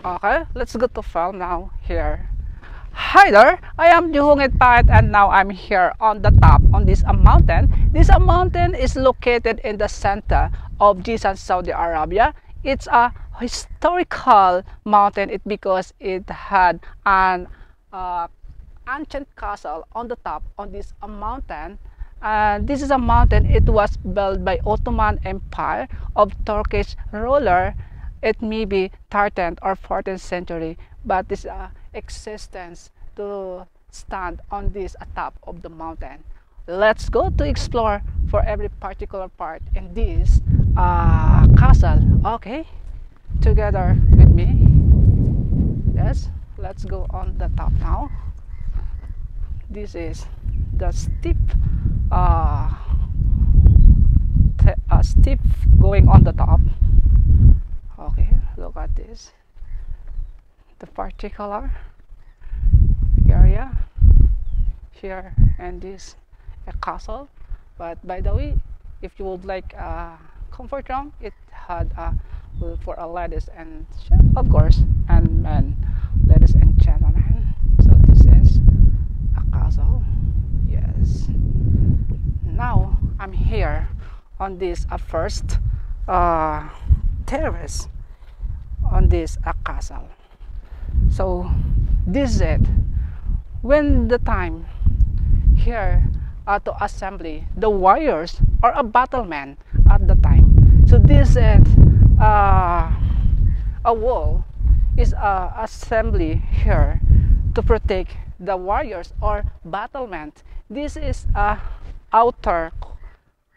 Okay, let's go to film now here. Hi there, I am Juhungit Pat and now I'm here on the top on this mountain. This mountain is located in the center of Jizan, Saudi Arabia. It's a historical mountain it because it had an uh, ancient castle on the top on this mountain. And this is a mountain it was built by Ottoman Empire of Turkish ruler it may be 13th or 14th century but this uh, existence to stand on this uh, top of the mountain. Let's go to explore for every particular part in this uh, castle. Okay together with me. Yes let's go on the top now. This is the steep uh, uh, steep going on the top okay look at this. The particular area here and this a castle. But by the way if you would like a comfort room it had a for a ladies and of course and men ladies and gentlemen so this is a castle yes. Now i'm here on this uh, first uh, terrace on this uh, castle so this is it. When the time here uh, to assembly the warriors or a battleman at the time. So this is uh, a wall is a assembly here to protect the warriors or battlement this is a outer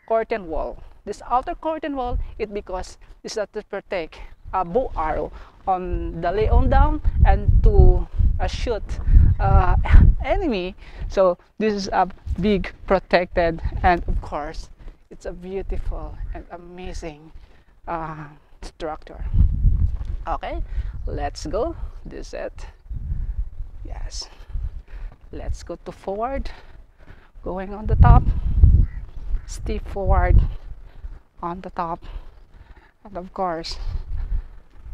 curtain wall this outer curtain wall it because this is to protect a bow arrow on the leon down and to uh, shoot uh, enemy. So this is a big protected and of course it's a beautiful and amazing uh, structure. Okay let's go this is it yes. Let's go to forward. Going on the top. Steep forward on the top. And of course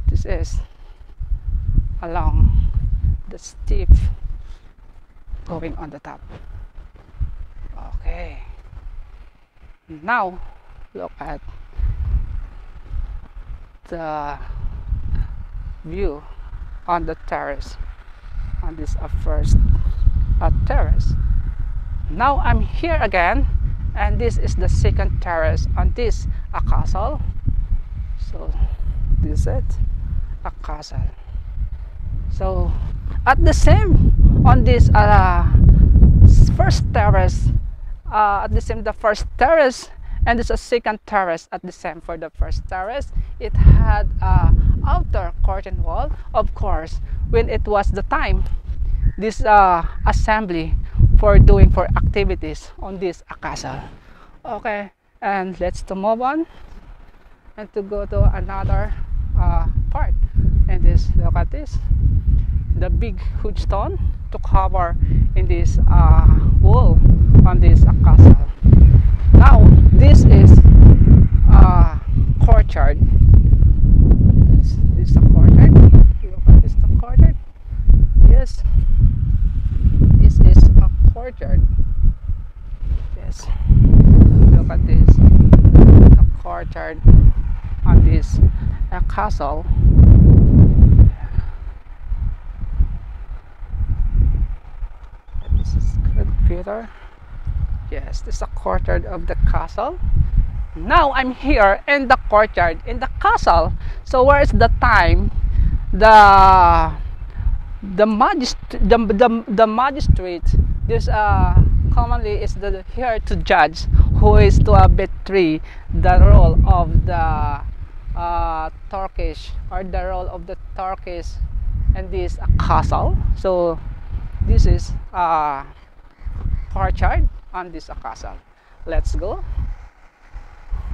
this is along the steep going on the top. Okay. Now look at the view on the terrace. On this first uh, terrace. Now I'm here again and this is the second terrace on this a castle. So this is it a castle. So at the same on this uh, first terrace uh, at the same the first terrace and there's a second terrace at the same for the first terrace. It had a outer curtain wall of course when it was the time this uh, assembly for doing for activities on this castle okay and let's to move on and to go to another uh, part. And this look at this. The big huge stone to cover in this uh, wall on this castle now this is uh, courtyard. This, is a courtyard. Look at this the courtyard. Yes. a courtyard. Yes. Look at this. The courtyard on this uh, castle. This is computer yes this is a courtyard of the castle. Now i'm here in the courtyard in the castle. So where is the time? The the magistrate the, the, the magistrate this uh commonly is the here to judge who is to betray the role of the uh, Turkish or the role of the Turkish and this uh, castle. So this is uh, courtyard on this uh, castle. Let's go.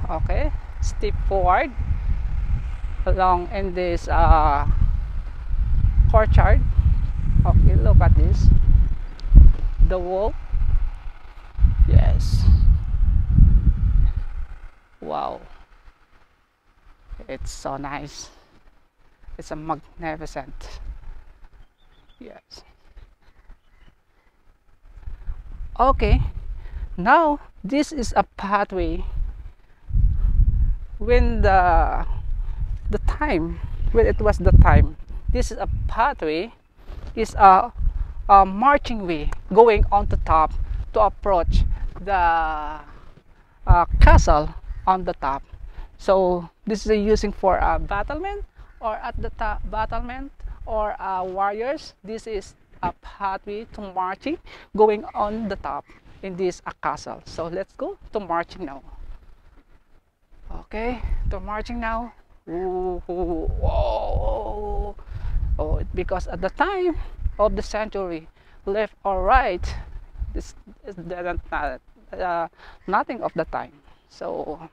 Okay step forward. Along in this uh, courtyard okay oh, look at this. The wall. Yes. Wow. It's so nice. It's a magnificent. Yes. Okay. Now this is a pathway when the the time when it was the time this is a pathway. Is a, a marching way going on the top to approach the uh, castle on the top. So this is using for a battlement or at the top battlement or uh, warriors. This is a pathway to marching going on the top in this uh, castle. So let's go to marching now. Okay to marching now. Ooh, whoa. Oh, because at the time of the century left or right this is not, uh, nothing of the time. So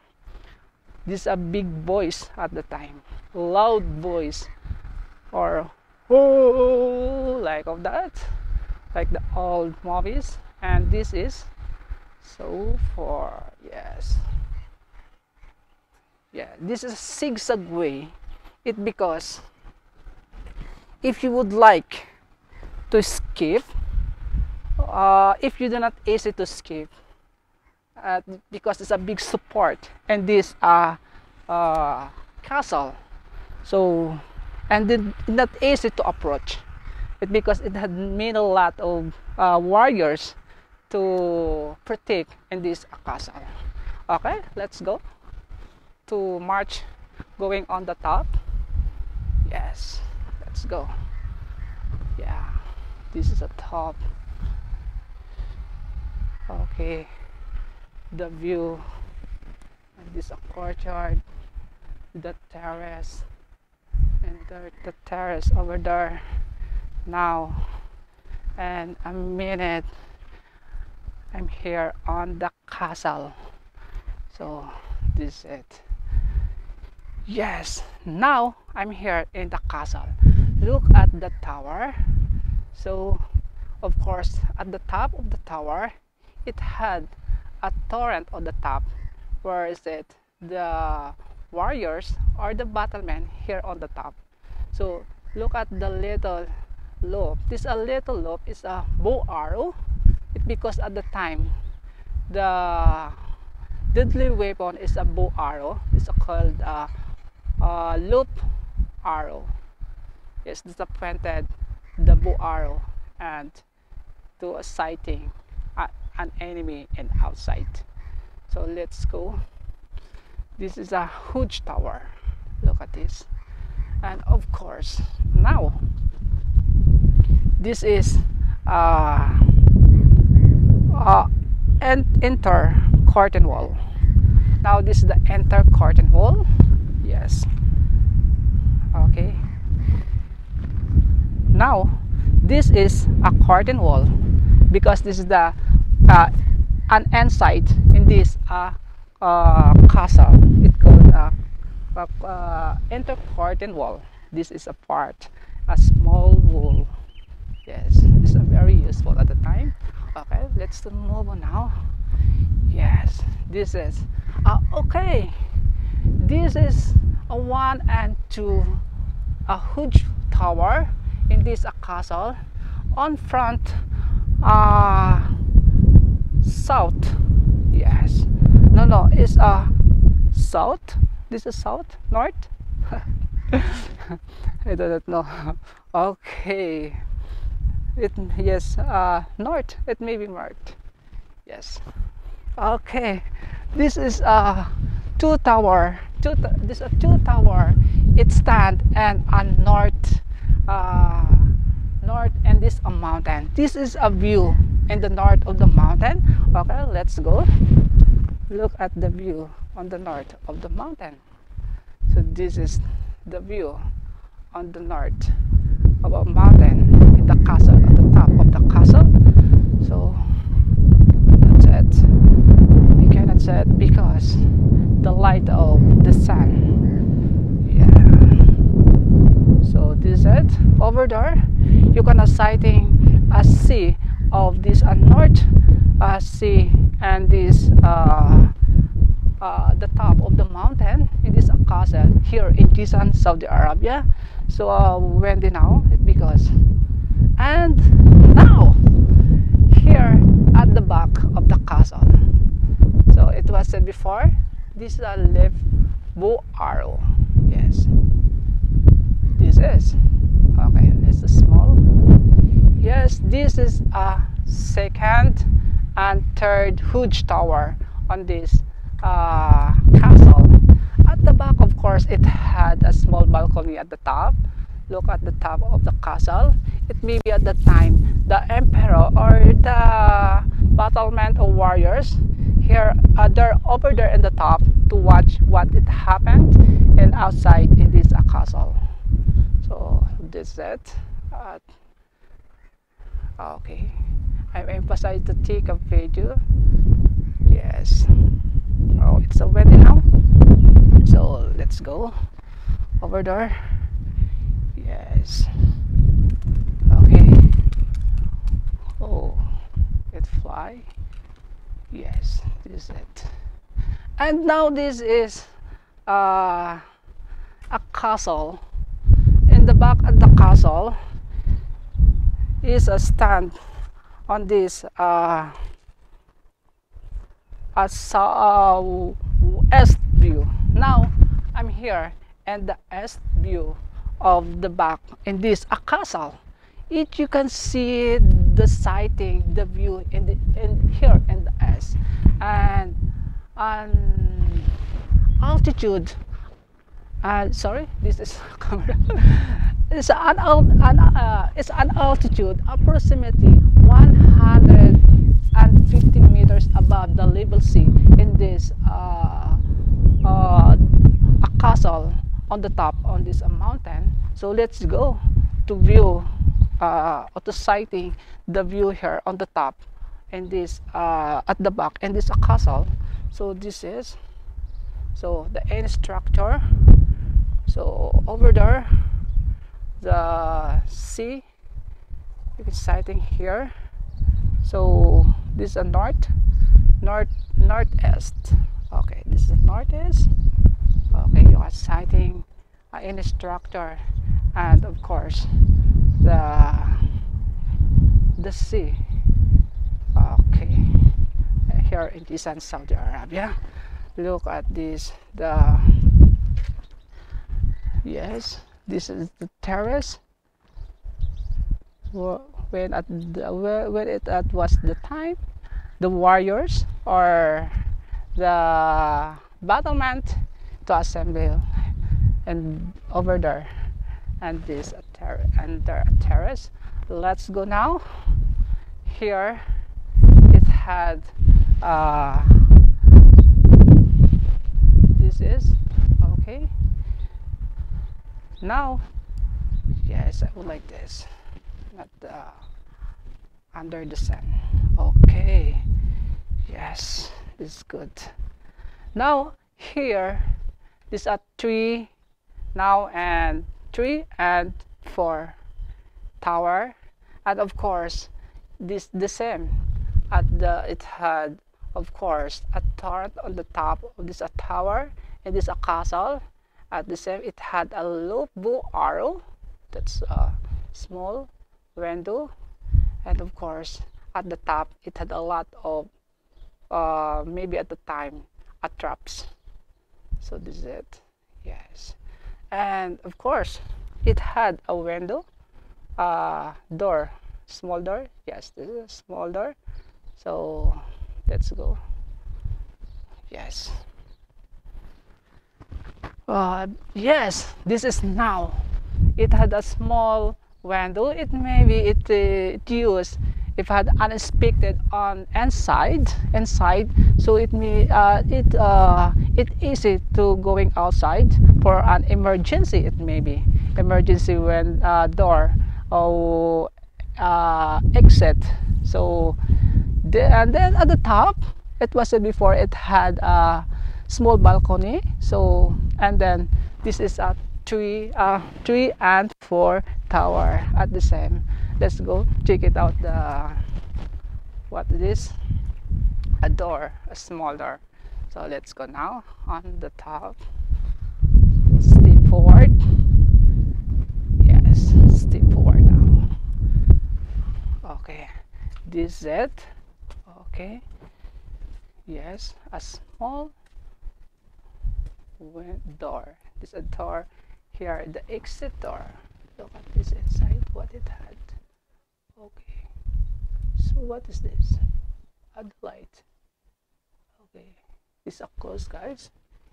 this is a big voice at the time loud voice or oh like of that like the old movies. And this is so far yes. Yeah this is a zigzag way it because if you would like to skip uh, if you do not easy to skip uh, because it's a big support and this uh, uh, castle. So and then not easy to approach it because it had made a lot of uh, warriors to protect in this castle. Okay let's go to march going on the top. Yes let's go. Yeah this is a top. Okay. The view. And this a courtyard. The terrace. And the, the terrace over there. Now and a minute I'm here on the castle. So this is it. Yes now I'm here in the castle look at the tower. So of course at the top of the tower it had a turret on the top. Where is it? The warriors or the battlemen here on the top. So look at the little loop. This a little loop is a bow arrow. It because at the time the deadly weapon is a bow arrow. It's called a, a loop arrow it's disappointed the bow arrow and to a sighting an enemy and outside. So let's go. This is a huge tower. Look at this. And of course now this is uh, uh and enter curtain wall. Now this is the enter curtain wall. Yes. Okay now this is a curtain wall because this is the uh, an inside in this uh, uh, castle. It called uh, uh, enter curtain wall. This is a part a small wall. Yes it's very useful at the time. Okay let's move on now. Yes this is uh, okay. This is a one and two a huge tower in this uh, castle. On front uh south. Yes. No no it's uh south. This is south? North? I don't know. Okay. It yes uh north. It may be marked yes. Okay. This is a two tower. Two this is a two tower. It stand and on north uh north and this a mountain. This is a view in the north of the mountain. Okay let's go look at the view on the north of the mountain. So this is the view on the north of a mountain in the castle at the top of the castle. So that's it. We cannot it because the light of the sun yeah so this is it over there you gonna sighting a sea of this uh, North uh, Sea and this uh, uh, the top of the mountain. In this castle here in Jizan, Saudi Arabia. so uh, windy now because. And now here at the back of the castle. So it was said before this is a left bow arrow yes. This is okay this is small yes this is a second and third huge tower on this uh, castle. At the back of course it had a small balcony at the top. Look at the top of the castle. It may be at the time the emperor or the battlement of warriors. Here uh, they're over there in the top to watch what it happened and outside it is a castle. So this is it. Uh, okay. I'm emphasized to take a video. Yes. Oh it's already now? So let's go over there. Yes. Okay. Oh. It fly? Yes this is it. And now this is uh, a castle. In the back of the castle is a stand on this uh, a east view. Now I'm here and the east view of the back in this a castle. It you can see the sighting the view in the in here in the east. And on altitude uh, sorry this is camera. It's an, an uh, it's an altitude approximately 150 meters above the level sea in this uh, uh, a castle on the top on this uh, mountain. So let's go to view uh, to sighting the view here on the top and this uh, at the back and this a castle. So this is so the end structure so over there the sea you can sighting here. So this is a north north northeast. Okay this is northeast. Okay you are sighting uh, in structure and of course the the sea okay here in Jizan Saudi Arabia look at this the yes this is the terrace. When at the, when it at was the time the warriors or the battlement to assemble and over there. And this ter and there a terrace. Let's go now. Here it had uh, this is okay now yes I would like this. Not uh, under the sun. Okay. Yes this is good. Now here this are three now and three and four tower. And of course this the same. At the it had of course a turret on the top of this a tower. And this a castle at the same it had a loop bow arrow that's a small window and of course at the top it had a lot of uh, maybe at the time a traps. So this is it yes. And of course it had a window uh, door small door yes this is a small door. So let's go yes uh, yes this is now. It had a small window it maybe it, uh, it used if had unexpected on inside inside. So it may uh, it uh, it easy to going outside for an emergency it may be. Emergency when uh, door or uh, exit. So the, and then at the top it was before it had a small balcony. So and then this is a three uh, three and four tower at the same. Let's go check it out the what it is. A door a small door. So let's go now on the top. Step forward. Yes, step forward now. Okay this is it. Okay. Yes a small door this is a door here the exit door look at this inside what it had. Okay. So what is this? Add light. Okay. It's a close guys.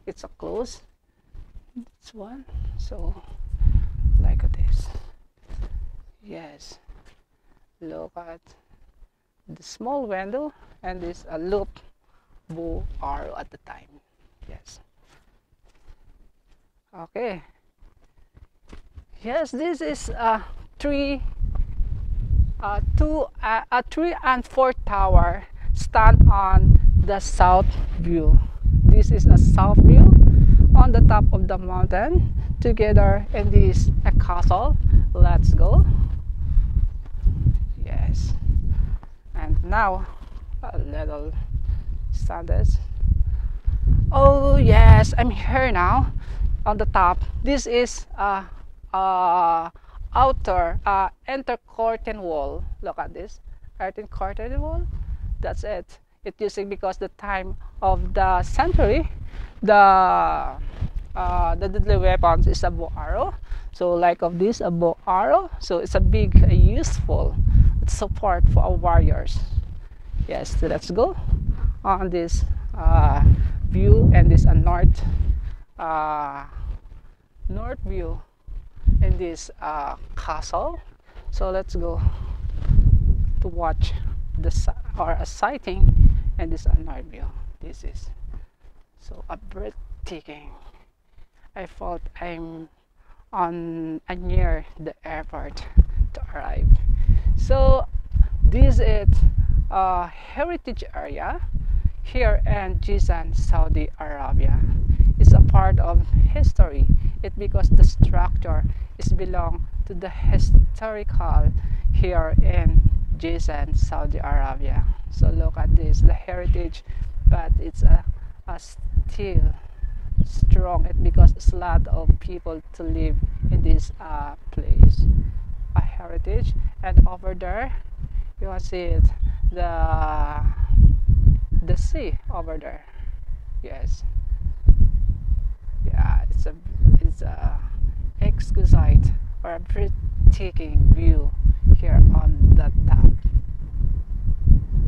It's a close. This one. So like this. Yes. Look at the small window and this a loop bow arrow at the time. Yes okay. Yes this is a three two uh, a three and four tower stand on the south view. This is a south view on the top of the mountain. Together in this a castle. Let's go. Yes. And now a little standards. Oh yes i'm here now on the top. This is a, a outer uh, enter curtain wall. Look at this. Curtain curtain wall. That's it. It using because the time of the century the uh, the deadly weapons is a bow arrow. So like of this a bow arrow. So it's a big uh, useful support for our warriors. Yes so let's go on this uh, view and this uh, north uh, north view in this uh, castle. So let's go to watch the or a sighting and this north view. This is so a breathtaking. I thought I'm on uh, near the airport to arrive. So this is a heritage area here in Jizan, Saudi Arabia. It's a part of history. It because the structure is belong to the historical here in Jizan, Saudi Arabia. So look at this, the heritage, but it's a, a still strong. It because it's a lot of people to live in this uh, place. A heritage, and over there, you can see it, the the sea over there yes yeah it's a it's a exquisite or a breathtaking view here on the top.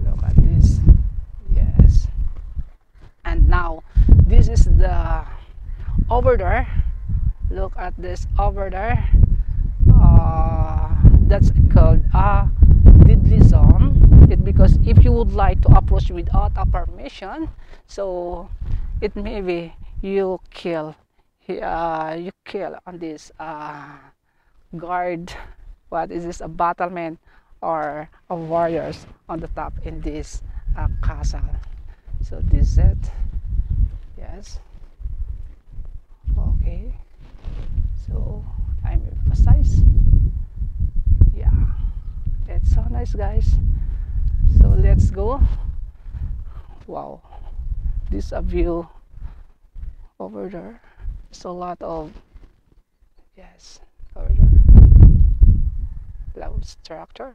Look at this. Yes. And now this is the over there look at this over there uh, that's called a deadly zone it because if you would like to approach without a permission so it may be you kill uh, you kill on this uh, guard what is this a battlement or a warriors on the top in this uh, castle. So this is it. Yes. Okay. So I'm emphasize yeah. It's so nice guys. So let's go. Wow. This a view over there. It's a lot of yes over there. Loud structure.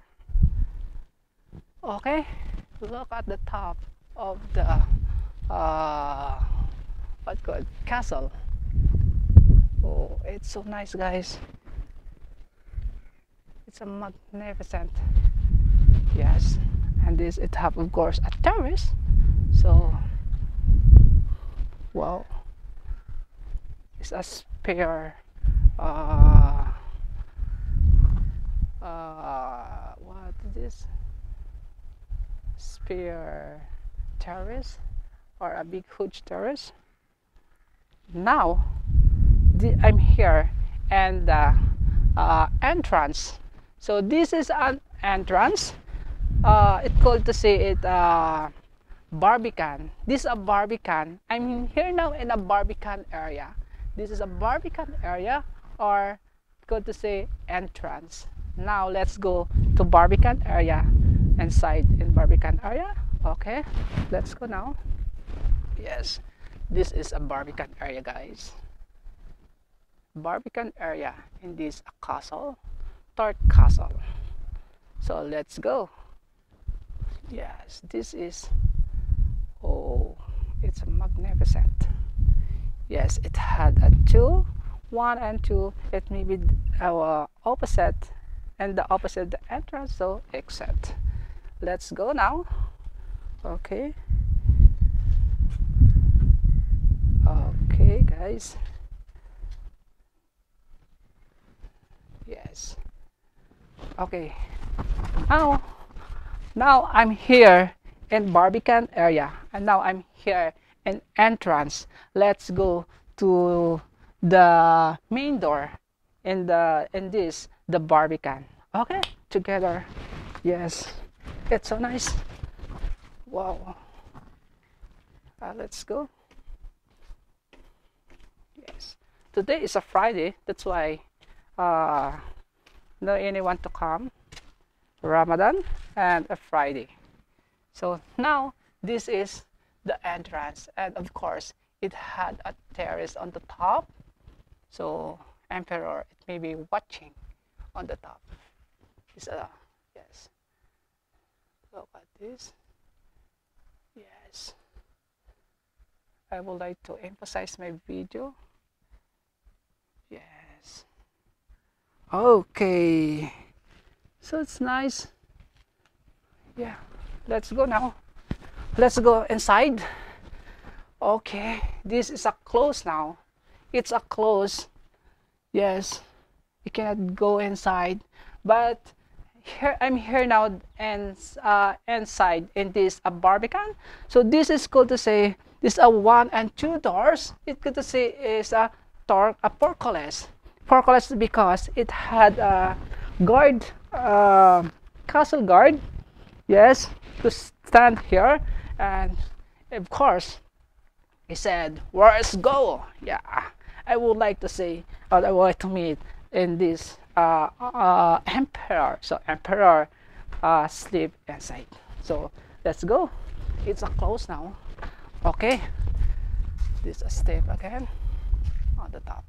Okay look at the top of the uh what called castle. Oh it's so nice guys. It's a magnificent yes. And this it have of course a terrace. So wow it's a spare uh, uh, what is this spare terrace or a big huge terrace now the, I'm here and the uh, entrance so this is an entrance uh, called to say it uh, Barbican. This is a Barbican. I'm here now in a Barbican area. This is a Barbican area or called to say entrance. Now let's go to Barbican area inside in Barbican area. Okay, let's go now. Yes, this is a Barbican area guys. Barbican area in this castle Tork Castle. So let's go. Yes, this is oh, it's magnificent. Yes, it had a two, one and two. It may be our opposite and the opposite the entrance. So exit. Let's go now. Okay. Okay, guys. Yes. Okay. Now, now I'm here in Barbican area, and now I'm here in entrance. Let's go to the main door in the in this the Barbican. Okay, together. Yes, it's so nice. Wow. Uh, let's go. Yes. Today is a Friday. That's why uh, no anyone to come. Ramadan and a Friday. So now this is the entrance, and of course it had a terrace on the top. So emperor it may be watching on the top. It's a yes. Look at this. Yes. I would like to emphasize my video. Yes. Okay. So it's nice. Yeah. Let's go now. Let's go inside. Okay. This is a close now. It's a close. Yes. You cannot go inside. But here I'm here now and uh, inside in this a Barbican. So this is called to say this a one and two doors. It could to say is a Tork a portcullis. Portcullis because it had a guard uh, castle guard. Yes, to stand here and of course he said where's go yeah i would like to see, or i would like to meet in this uh, uh, emperor. So emperor uh, sleep inside. So let's go. It's a close now. Okay. This a step again on the top.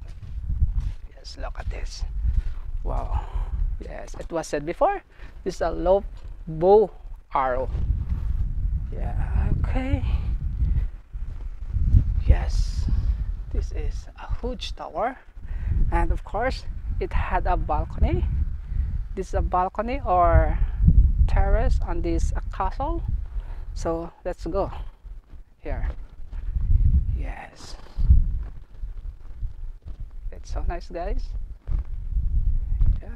Yes, look at this. Wow. Yes, it was said before. This is a low bow arrow. Yeah. Okay. Yes. This is a huge tower, and of course it had a balcony this is a balcony or terrace on this castle so let's go here yes it's so nice guys yeah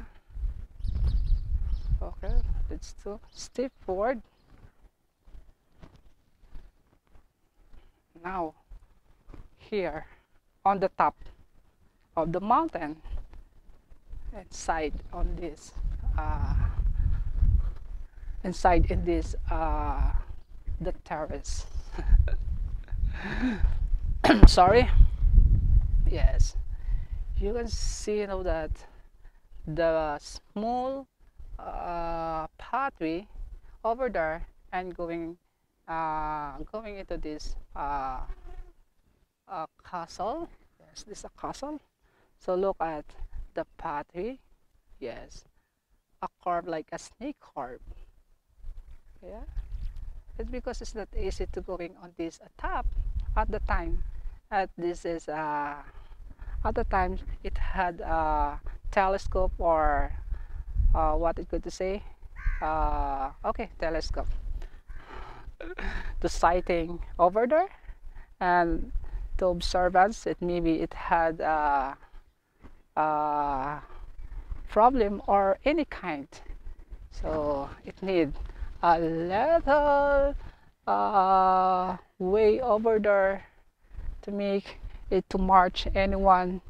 okay let's do step forward now here on the top of the mountain inside on this uh, inside in this uh, the terrace. Sorry? Yes. You can see you know that the small uh, pathway over there and going uh, going into this uh, uh, castle. Yes this is a castle. So look at the pathway. Yes a curve like a snake curve yeah. It's because it's not easy to going on this top at the time. At this is uh at the time it had a telescope or uh, what it could to say? Uh, okay telescope the sighting over there. And the observance it maybe it had a, uh, problem or any kind. So it need a little uh, way over there to make it to march anyone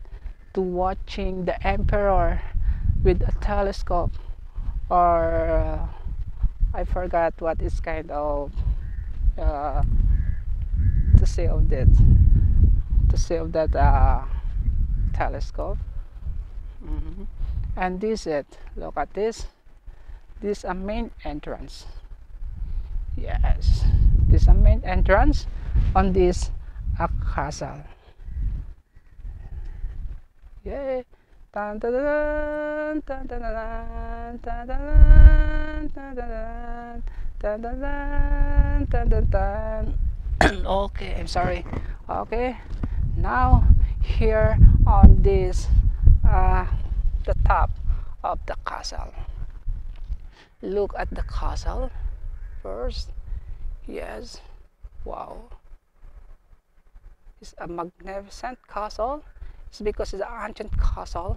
to watching the emperor with a telescope or uh, I forgot what is kind of uh, to say of that to say of that uh, telescope. Mm -hmm. and this it. Look at this. This is a main entrance. Yes. This is a main entrance on this a castle. Yeah Dun, dun, dun, dun, dun, dun, dun, dun, dun, dun, dun, dun, dun, dun, dun, dun. okay i'm sorry. Okay now here on this uh, the top of the castle. Look at the castle first. Yes wow. It's a magnificent castle. It's because it's an ancient castle.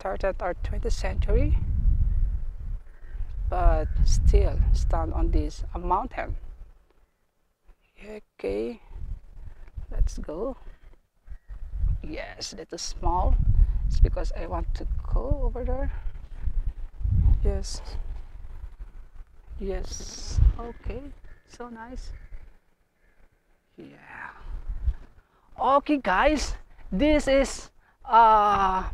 13th or 20th century but still stand on this mountain. Okay let's go. Yes little small. It's because I want to go over there. Yes. Yes. Okay so nice. Yeah. Okay guys this is uh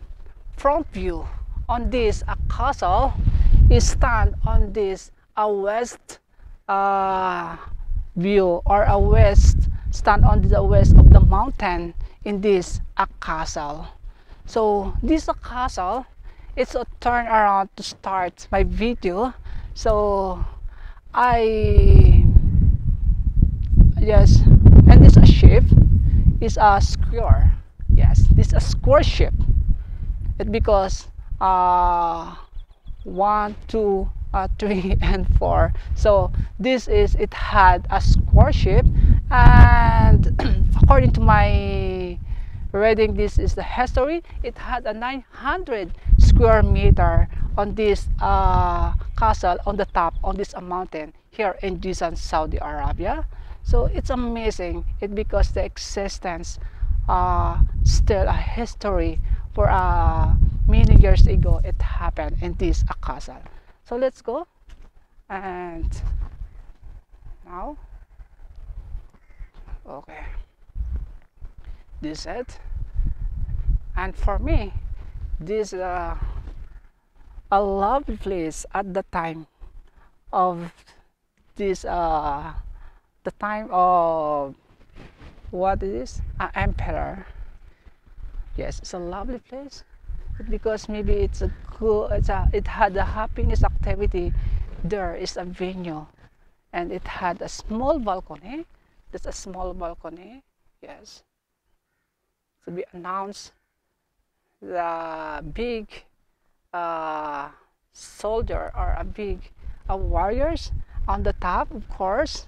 front view on this a castle. is stand on this a west uh view or a west stand on the west of the mountain in this a castle. So this a castle it's a turn around to start my video. So I yes and this a ship is a square. Yes this a square ship. It because uh one two uh, 3 and 4 so this is it had a square shape. And according to my reading this is the history. It had a 900 square meter on this uh, castle on the top on this mountain here in Jizan Saudi Arabia. So it's amazing. It because the existence uh, still a history for uh, many years ago it happened in this castle so let's go. And now okay. This it. And for me this uh, a lovely place at the time of this uh, the time of what is this? an emperor. Yes it's a lovely place because maybe it's a good it's a, it had a happiness activity. There is a venue and it had a small balcony. There's a small balcony yes. To be announced the big uh, soldier or a big uh, warriors on the top of course.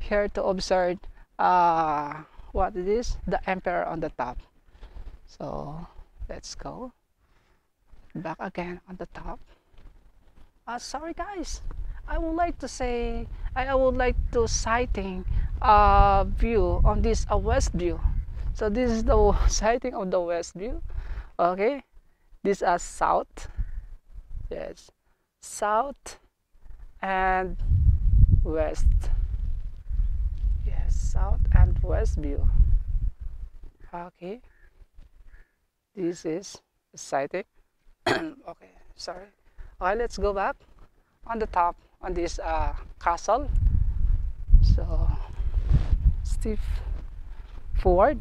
Here to observe uh, what it is the emperor on the top. So let's go back again on the top. Uh, sorry guys. I would like to say I would like to sighting a view on this a west view. So this is the sighting of the west view. Okay? This is south. Yes. South and west. Yes south and west view. Okay? This is sighting okay sorry. Okay let's go back on the top on this uh, castle. So step forward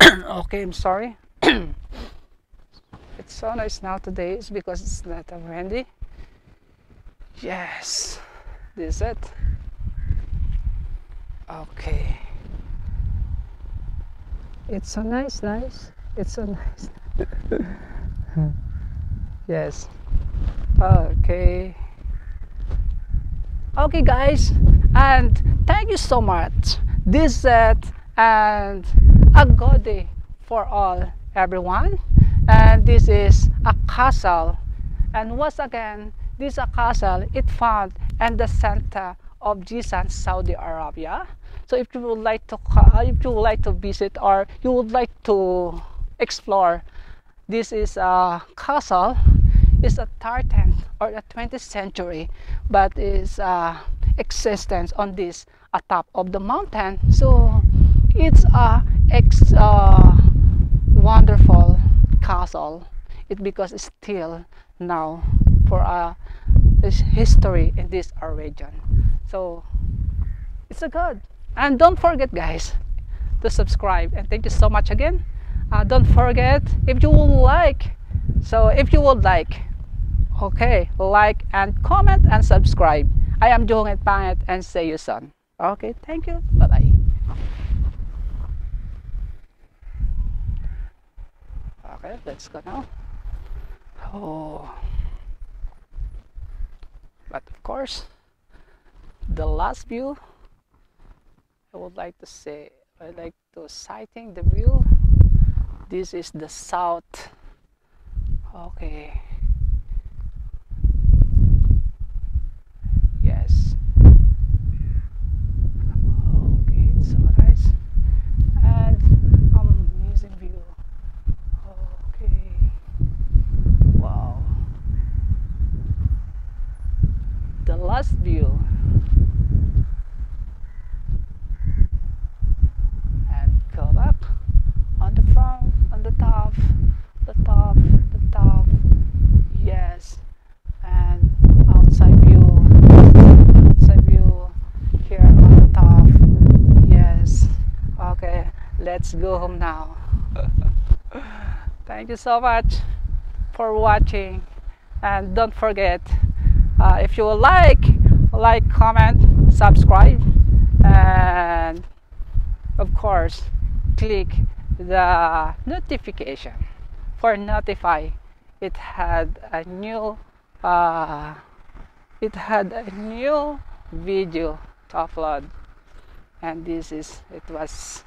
okay I'm sorry. It's so nice now today it's because it's not a windy. Yes this is it. Okay. It's so nice nice. It's so nice yes. Okay. Okay guys and thank you so much. This set and a good day for all everyone. And this is a castle. And once again this a castle. It found in the center of Jizan Saudi Arabia. So if you would like to if you would like to visit or you would like to explore this is a castle. It's a 13th or the 20th century but its existence on this atop of the mountain. So it's a ex uh, wonderful castle. It because it's still now for a uh, history in this our region. So it's a good. And don't forget guys to subscribe. And thank you so much again uh, don't forget if you would like so if you would like okay like and comment and subscribe. I am doing it pangit and see you soon. Okay thank you. Bye bye okay let's go now. Oh. But of course the last view i would like to say i like to sighting the view this is the south. Okay yes okay it's so nice and amazing view okay wow the last view and go back on the front on the top the top the top yes and outside view outside view here on the top yes okay let's go home now. Thank you so much for watching. And don't forget uh, if you like like comment subscribe and of course click the notification for notify it had a new uh, it had a new video to upload. And this is it was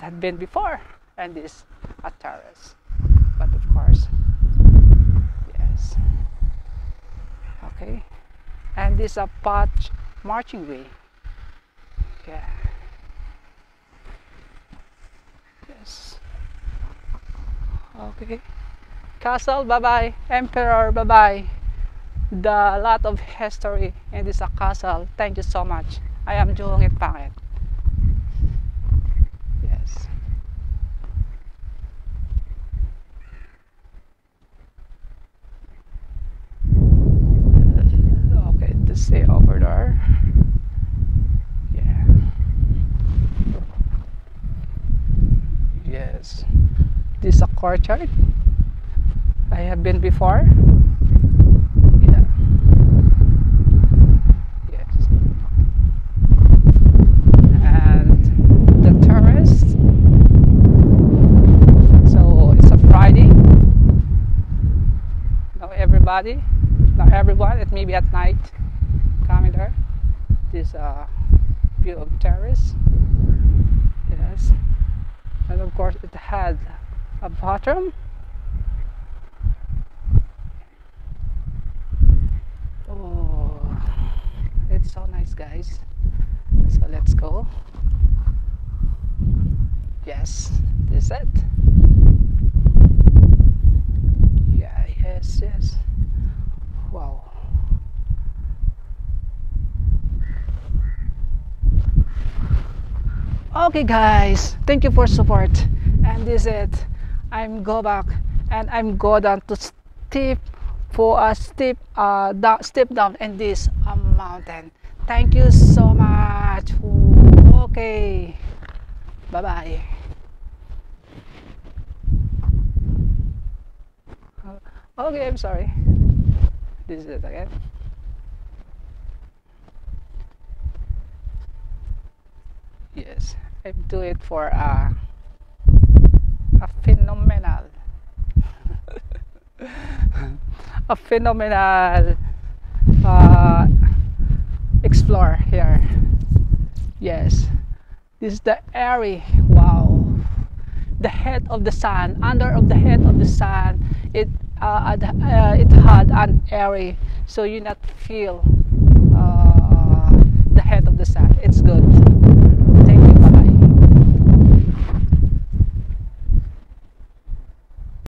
it had been before and this a terrace but of course yes. Okay. And this a patch marching way. Yeah. Yes. Okay. Castle bye bye emperor bye bye the lot of history in this a castle. Thank you so much. I am doing it pangit yes okay to see over there yeah. Yes. This is a courtyard i have been before. Yeah. Yes. And the so it's a friday. Everybody everyone it may be at night this uh, view of terrace. Yes. And of course it had a bathroom. Oh it's so nice guys. So let's go. Yes this is it. Yeah yes yes. Wow okay guys thank you for support. And this is it. I'm go back and i'm go down to steep for a steep uh down step down in this uh, mountain. Thank you so much. Okay. Bye bye okay i'm sorry. This is it again yes i do it for a a phenomenal a phenomenal uh, explore here. Yes this is the area wow the head of the sun under of the head of the sun it uh, uh, it had an area so you not feel uh, the head